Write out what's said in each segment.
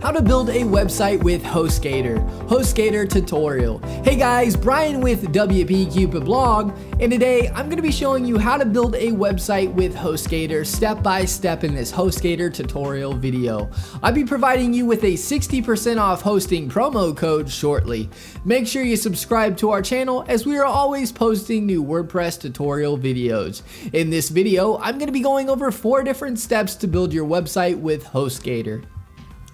how to build a website with HostGator, HostGator tutorial. Hey guys, Brian with WP Cupid blog, and today I'm going to be showing you how to build a website with HostGator step by step in this HostGator tutorial video. I'll be providing you with a 60% off hosting promo code shortly. Make sure you subscribe to our channel as we are always posting new WordPress tutorial videos. In this video, I'm going to be going over four different steps to build your website with HostGator.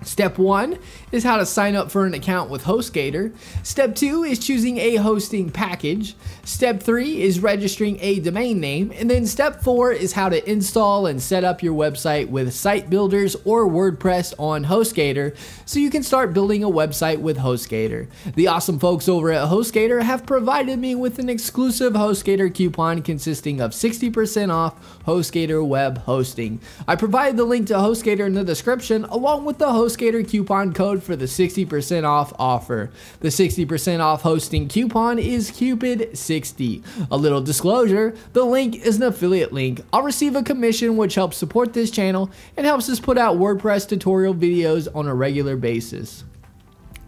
Step one is how to sign up for an account with HostGator. Step two is choosing a hosting package. Step three is registering a domain name. And then step four is how to install and set up your website with site builders or WordPress on HostGator so you can start building a website with HostGator. The awesome folks over at HostGator have provided me with an exclusive HostGator coupon consisting of 60% off HostGator web hosting. I provide the link to HostGator in the description along with the host HostGator coupon code for the 60% off offer. The 60% off hosting coupon is Cupid60. A little disclosure, the link is an affiliate link. I'll receive a commission which helps support this channel and helps us put out WordPress tutorial videos on a regular basis.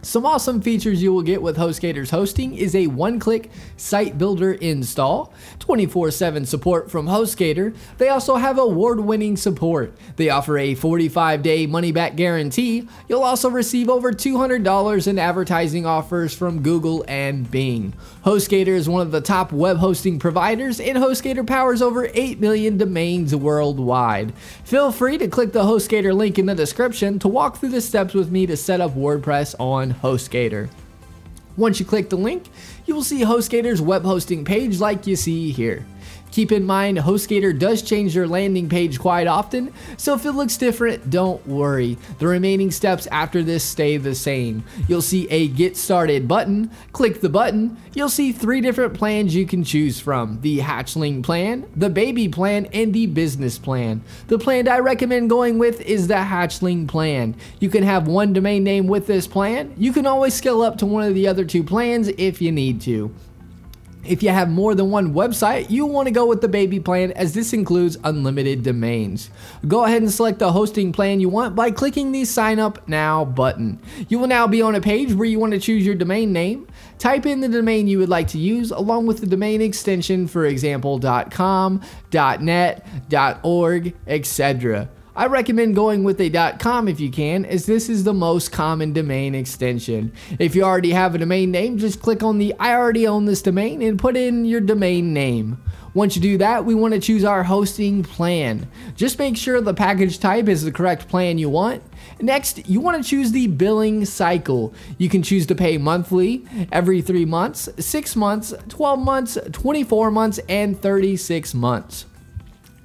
Some awesome features you will get with HostGator's hosting is a one-click site builder install, 24-7 support from HostGator. They also have award-winning support. They offer a 45-day money-back guarantee. You'll also receive over $200 in advertising offers from Google and Bing. HostGator is one of the top web hosting providers, and HostGator powers over 8 million domains worldwide. Feel free to click the HostGator link in the description to walk through the steps with me to set up WordPress on HostGator. Once you click the link, you will see HostGator's web hosting page like you see here. Keep in mind, HostGator does change their landing page quite often, so if it looks different, don't worry. The remaining steps after this stay the same. You'll see a Get Started button. Click the button. You'll see three different plans you can choose from. The Hatchling plan, the Baby plan, and the Business plan. The plan I recommend going with is the Hatchling plan. You can have one domain name with this plan. You can always scale up to one of the other two plans if you need to. If you have more than one website, you want to go with the baby plan as this includes unlimited domains. Go ahead and select the hosting plan you want by clicking the sign up now button. You will now be on a page where you want to choose your domain name. Type in the domain you would like to use along with the domain extension for example .com, .net, .org, etc. I recommend going with a .com if you can, as this is the most common domain extension. If you already have a domain name, just click on the I already own this domain and put in your domain name. Once you do that, we want to choose our hosting plan. Just make sure the package type is the correct plan you want. Next, you want to choose the billing cycle. You can choose to pay monthly, every 3 months, 6 months, 12 months, 24 months, and 36 months.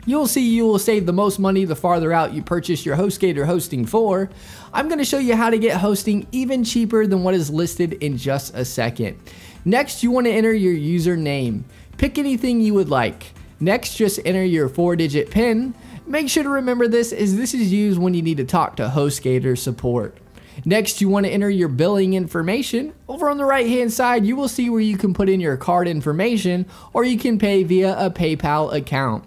You'll see you will save the most money the farther out you purchase your HostGator hosting for. I'm going to show you how to get hosting even cheaper than what is listed in just a second. Next, you want to enter your username. Pick anything you would like. Next, just enter your four digit PIN. Make sure to remember this as this is used when you need to talk to HostGator support. Next, you want to enter your billing information. Over on the right hand side, you will see where you can put in your card information or you can pay via a PayPal account.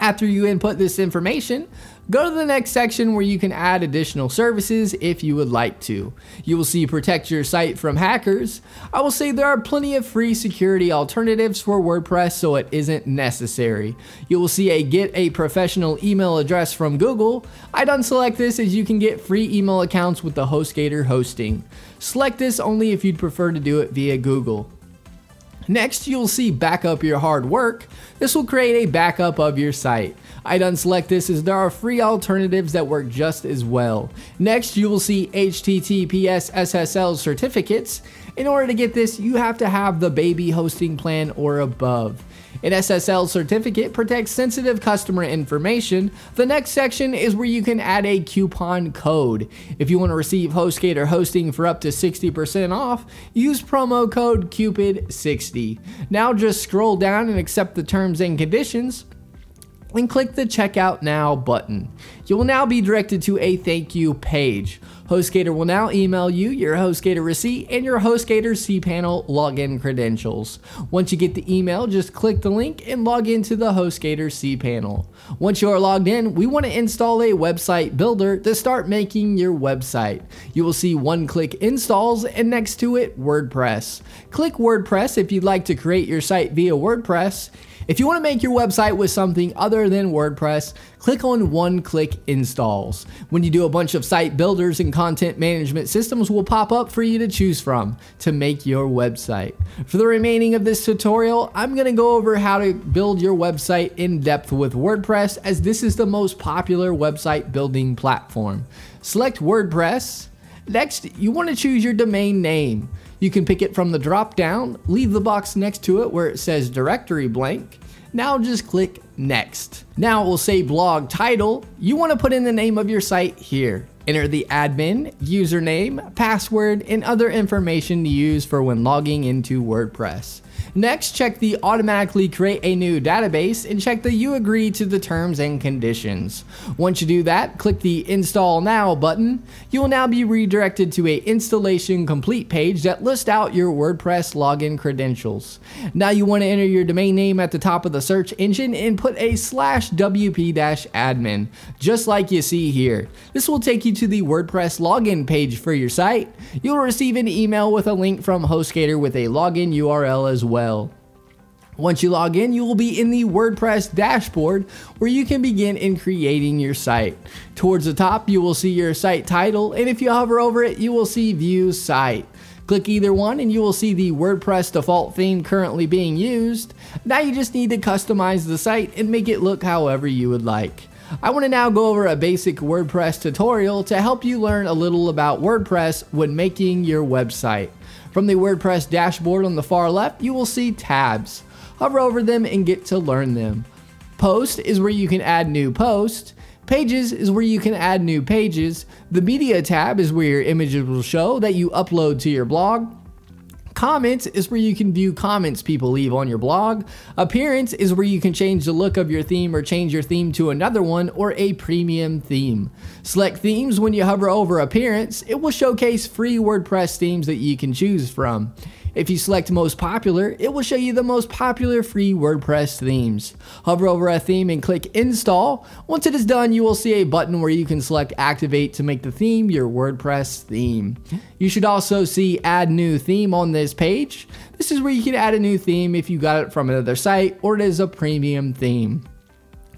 After you input this information, go to the next section where you can add additional services if you would like to. You will see protect your site from hackers. I will say there are plenty of free security alternatives for WordPress so it isn't necessary. You will see a get a professional email address from Google. I'd unselect this as you can get free email accounts with the HostGator hosting. Select this only if you'd prefer to do it via Google. Next, you'll see backup your hard work. This will create a backup of your site. I'd unselect this as there are free alternatives that work just as well. Next, you will see HTTPS SSL certificates. In order to get this, you have to have the baby hosting plan or above. An SSL certificate protects sensitive customer information. The next section is where you can add a coupon code. If you want to receive HostGator hosting for up to 60% off, use promo code CUPID60. Now just scroll down and accept the terms and conditions. and click the Checkout Now button. You will now be directed to a thank you page. HostGator will now email you your HostGator receipt and your HostGator cPanel login credentials. Once you get the email, just click the link and log into the HostGator cPanel. Once you are logged in, we want to install a website builder to start making your website. You will see one-click installs and next to it, WordPress. Click WordPress if you'd like to create your site via WordPress. If you want to make your website with something other than WordPress, click on one click installs. When you do a bunch of site builders and content management systems will pop up for you to choose from to make your website. For the remaining of this tutorial, I'm going to go over how to build your website in depth with WordPress as this is the most popular website building platform. Select WordPress. Next, you want to choose your domain name. You can pick it from the drop down, leave the box next to it where it says directory blank, now just click next. Now it will say blog title. You want to put in the name of your site here. Enter the admin, username, password, and other information to use for when logging into WordPress. Next, check the automatically create a new database and check that you agree to the terms and conditions. Once you do that, click the install now button. You will now be redirected to a installation complete page that lists out your WordPress login credentials. Now you want to enter your domain name at the top of the search engine and put a slash wp-admin, just like you see here. This will take you to the WordPress login page for your site. You'll receive an email with a link from HostGator with a login URL as well well. Once you log in, you will be in the WordPress dashboard where you can begin in creating your site. Towards the top, you will see your site title, and if you hover over it, you will see View Site. Click either one and you will see the WordPress default theme currently being used. Now you just need to customize the site and make it look however you would like. I want to now go over a basic WordPress tutorial to help you learn a little about WordPress when making your website. From the WordPress dashboard on the far left, you will see tabs. Hover over them and get to learn them. Post is where you can add new posts. Pages is where you can add new pages. The Media tab is where your images will show that you upload to your blog. Comments is where you can view comments people leave on your blog. Appearance is where you can change the look of your theme or change your theme to another one or a premium theme. Select themes when you hover over appearance. It will showcase free WordPress themes that you can choose from. If you select most popular, it will show you the most popular free WordPress themes. Hover over a theme and click install. Once it is done, you will see a button where you can select activate to make the theme your WordPress theme. You should also see add new theme on this page. This is where you can add a new theme if you got it from another site or it is a premium theme.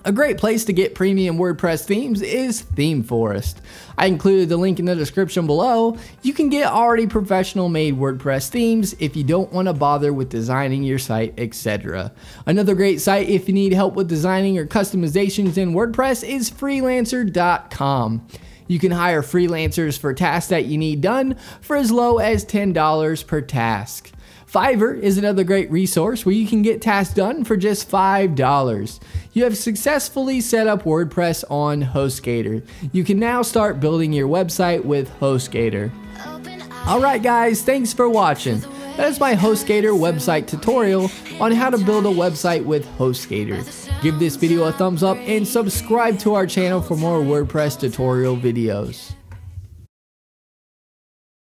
A great place to get premium WordPress themes is ThemeForest. I included the link in the description below. You can get already professional made WordPress themes if you don't want to bother with designing your site, etc. Another great site if you need help with designing or customizations in WordPress is freelancer.com. You can hire freelancers for tasks that you need done for as low as $10 per task. Fiverr is another great resource where you can get tasks done for just $5. You have successfully set up WordPress on HostGator. You can now start building your website with HostGator. Alright guys, thanks for watching. That is my HostGator website tutorial on how to build a website with HostGator. Give this video a thumbs up and subscribe to our channel for more WordPress tutorial videos.